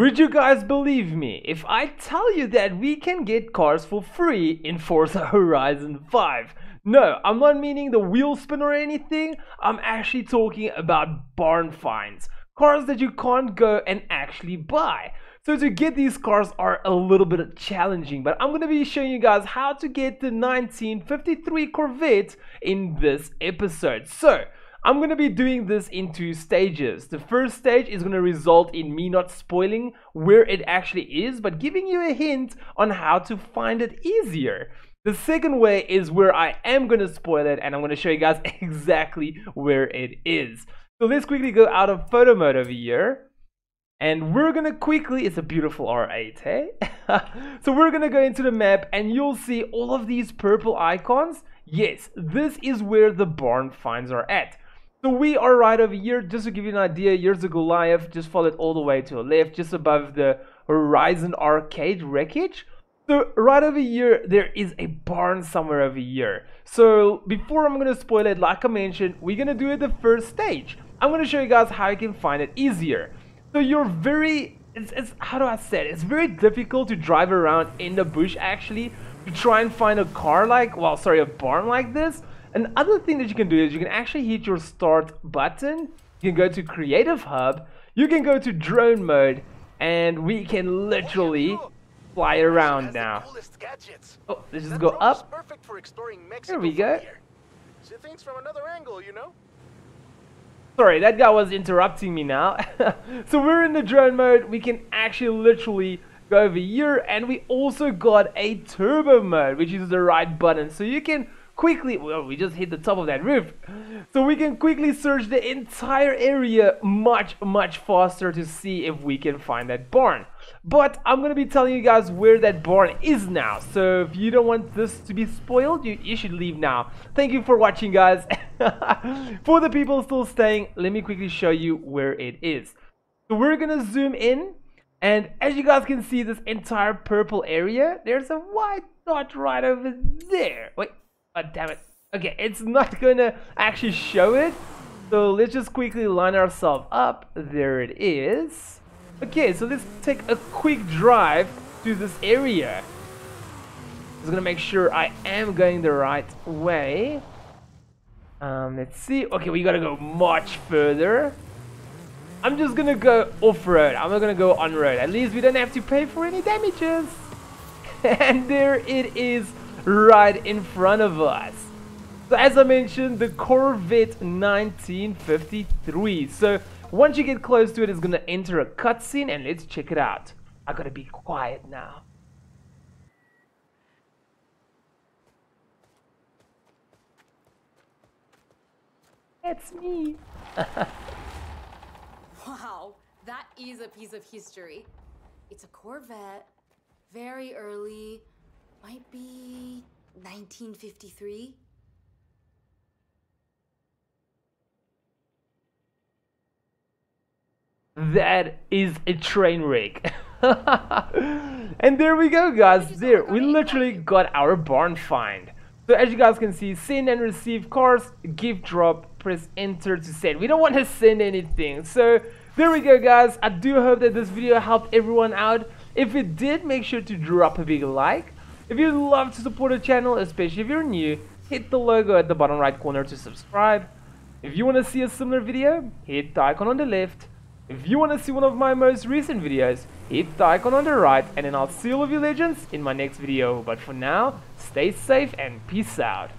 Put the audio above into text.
Would you guys believe me if I tell you that we can get cars for free in Forza Horizon 5? No, I'm not meaning the wheel spin or anything. I'm actually talking about barn finds. Cars that you can't go and actually buy. So to get these cars are a little bit challenging, but I'm going to be showing you guys how to get the 1953 Corvette in this episode. So I'm going to be doing this in two stages. The first stage is going to result in me not spoiling where it actually is, but giving you a hint on how to find it easier. The second way is where I am going to spoil it and I'm going to show you guys exactly where it is. So let's quickly go out of photo mode over here. And we're gonna quickly, it's a beautiful R8, hey? so we're gonna go into the map and you'll see all of these purple icons. Yes, this is where the barn finds are at. So we are right over here, just to give you an idea, here's the Goliath, just followed all the way to the left, just above the Horizon Arcade wreckage. So right over here, there is a barn somewhere over here. So before I'm going to spoil it, like I mentioned, we're going to do it the first stage. I'm going to show you guys how you can find it easier. So you're very, it's, it's, how do I say it? It's very difficult to drive around in the bush actually to try and find a car like, well, sorry, a barn like this. Another thing that you can do is you can actually hit your start button. You can go to creative hub. You can go to drone mode and we can literally fly around now. Oh, let's just go up. Here we go. See things from another angle, you know? Sorry, that guy was interrupting me now. so we're in the drone mode. We can actually literally go over here and we also got a turbo mode, which is the right button. So you can quickly, well, we just hit the top of that roof. So we can quickly search the entire area much, much faster to see if we can find that barn. But I'm to be telling you guys where that barn is now. So if you don't want this to be spoiled, you, you should leave now. Thank you for watching, guys. for the people still staying, let me quickly show you where it is. So we're to zoom in. And as you guys can see, this entire purple area, there's a white dot right over there. Wait, Oh, damn it. Okay, it's not gonna actually show it. So let's just quickly line ourselves up. There it is. Okay, so let's take a quick drive to this area. Just gonna make sure I am going the right way. Um, let's see. Okay, we gotta go much further. I'm just gonna go off-road. I'm not gonna go on-road. At least we don't have to pay for any damages. and there it is right in front of us. So as I mentioned, the Corvette 1953. So once you get close to it, it's going to enter a cutscene and let's check it out. I gotta be quiet now. It's me. wow, that is a piece of history. It's a Corvette, very early, might be 1953. That is a train wreck. and there we go guys, there, we literally got our barn find. So as you guys can see, send and receive cars, gift drop, press enter to send. We don't want to send anything. So there we go guys, I do hope that this video helped everyone out. If it did, make sure to drop a big like. If you'd love to support the channel, especially if you're new, hit the logo at the bottom right corner to subscribe. If you want to see a similar video, hit the icon on the left. If you want to see one of my most recent videos, hit the icon on the right and then I'll see all of you legends in my next video. But for now, stay safe and peace out.